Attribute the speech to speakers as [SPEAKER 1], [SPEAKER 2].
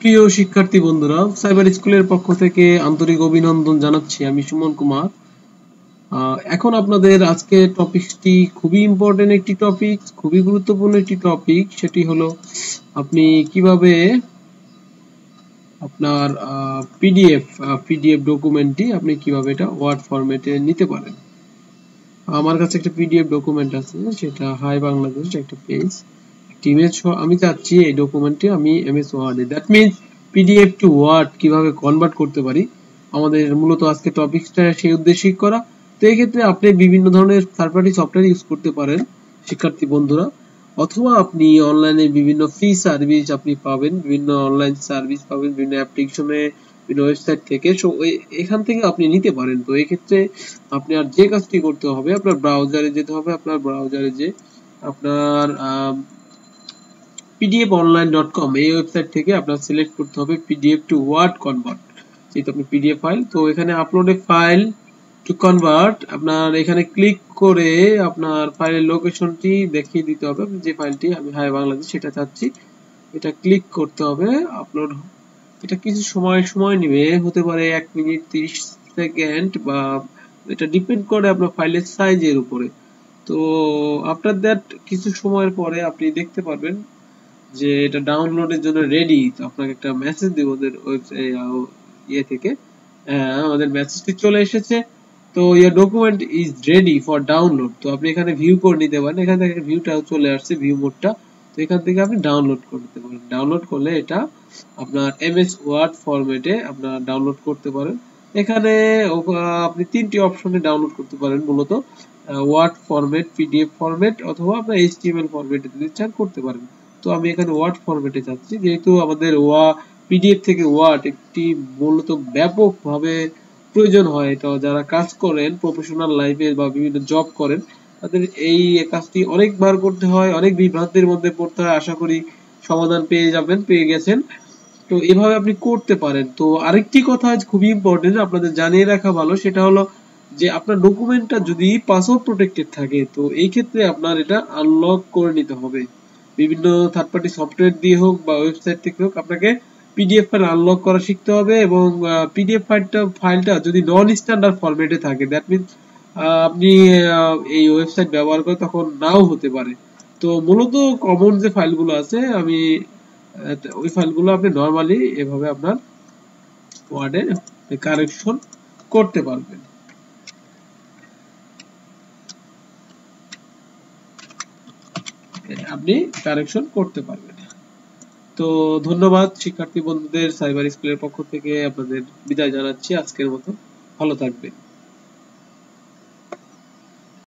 [SPEAKER 1] প্রিয় শিক্ষার্থী বন্ধুরা সাইবার স্কুলের পক্ষ থেকে আন্তরিক অভিনন্দন জানাচ্ছি আমি সুমন কুমার। এখন আপনাদের আজকে টপিকটি খুবই ইম্পর্টেন্ট একটি টপিক খুবই গুরুত্বপূর্ণ একটি টপিক সেটি হলো আপনি কীভাবে আপনার পিডিএফ পিডিএফ ডকুমেন্টটি আপনি কীভাবে এটা ওয়ার্ড ফরম্যাটে নিতে পারেন। আমার কাছে একটা পিডিএফ ডকুমেন্ট আছে, সেটা হাই বাংলাদেশ একটা পেজ ইমেজ আমি চাচ্ছি এই ডকুমেন্টটি আমি এমএস ওয়ার্ডে that means PDF to word কীভাবে কনভার্ট করতে পারি? আমাদের মূলত আজকে টপিকটা সেই উদ্দেশ্যে করা। তো এই ক্ষেত্রে আপনি বিভিন্ন ধরনের থার্ড পার্টি সফটওয়্যার ইউজ করতে পারেন, শিক্ষার্থী বন্ধুরা। অথবা আপনি অনলাইনে বিভিন্ন ফ্রি সার্ভিস আপনি পাবেন, বিভিন্ন অনলাইন সার্ভিস পাবেন, বিভিন্ন অ্যাপ্লিকেশনে বিভিন্ন ওয়েবসাইট থেকে। সো এখান থেকে আপনি নিতে পারেন। তো এই ক্ষেত্রে আপনি আর যে কাজটি করতে হবে, আপনার ব্রাউজারে যেতে হবে, আপনার ব্রাউজারে যে আপনার pdfonline.com এই ওয়েবসাইট থেকে আপনার সিলেক্ট করতে হবে পিডিএফ টু ওয়ার্ড কনভার্ট যেহেতু আপনি পিডিএফ ফাইল তো এখানে upload a file to convert আপনার এখানে ক্লিক করে আপনার ফাইলের লোকেশনটি দেখিয়ে দিতে হবে, যে ফাইলটি আমি হাই বাংলাদেশ সেটা চাচ্ছি, এটা ক্লিক করতে হবে আপলোড এটা কিছু সময় সময় নেবে, হতে পারে এক মিনিট, তিরিশ সেকেন্ড বা এটা ডিপেন্ড করে আপনার ফাইলের সাইজের উপরে। তো আফটার দ্যাট কিছু সময়ের পরে আপনি দেখতে পারবেন যে এটা ডাউনলোডের জন্য রেডি তো আপনাকে একটা মেসেজ দিব ওদের ইয়ে থেকে। আমাদের মেসেজটি চলে এসেছে। তো your document is ready for download তো আপনি এখানে ভিউ করে নিতে পারেন। এখান থেকে ভিউটাও চলে আসছে ভিউ মোডটা তো এখান থেকে আপনি ডাউনলোড করে নিতে পারেন। ডাউনলোড করলে এটা আপনার এমএস ওয়ার্ড ফরম্যাটে আপনার ডাউনলোড করতে পারেন। এখানে আপনি তিনটি অপশনে ডাউনলোড করতে পারেন মূলত। ওয়ার্ড ফরম্যাট পিডিএফ ফরম্যাট অথবা আপনার এইচটিএমএল ফরম্যাটে যদি চান করতে পারেন। তো আমি এখানে ওয়ার্ড ফরম্যাটে যাচ্ছি। যেহেতু আমাদের ওয়া পিডিএফ থেকে ওয়ার্ড একটি মূলত ব্যাপকভাবে প্রয়োজন হয় এটা যারা কাজ করেন প্রফেশনাল লাইফে বা বিভিন্ন জব করেন, তাদের এই কাজটি অনেকবার করতে হয়, অনেক বিভ্রান্তির মধ্যে পড়তে হয়। আশা করি সমাধান পেয়ে যাবেন, পেয়ে গেছেন। তো এভাবে আপনি করতে পারেন। তো আরেকটি কথা খুবই ইম্পর্টেন্ট আপনাদের জানিয়ে রাখা ভালো, সেটা হলো যে আপনার ডকুমেন্টটা যদি পাসওয়ার্ড প্রোটেক্টেড থাকে, তো এই ক্ষেত্রে আপনার এটা আনলক করে নিতে হবে। বিভিন্ন থার্ড পার্টি সফটওয়্যার দিয়ে হোক বা ওয়েবসাইট থেকে হোক, আপনাকে পিডিএফ ফাইল আনলক করা শিখতে হবে এবং পিডিএফ ফাইলটা ফাইলটা যদি নন স্ট্যান্ডার্ড ফরম্যাটে থাকে দ্যাট মিনস আপনি এই ওয়েবসাইট ব্যবহার করে তখন নাও হতে পারে। তো মূলত কমন যে ফাইলগুলো আছে, আমি ওই ফাইলগুলো আপনি নর্মালি এভাবে আপনার ওয়ার্ডে কারেকশন করতে পারবেন। আপনি কারেকশন করতে পারবেন। তো ধন্যবাদ শিক্ষার্থী বন্ধুদের সাইবার স্কুলের পক্ষ থেকে আপনাদের বিদায় জানাচ্ছি আজকের মতো। ভালো থাকবেন।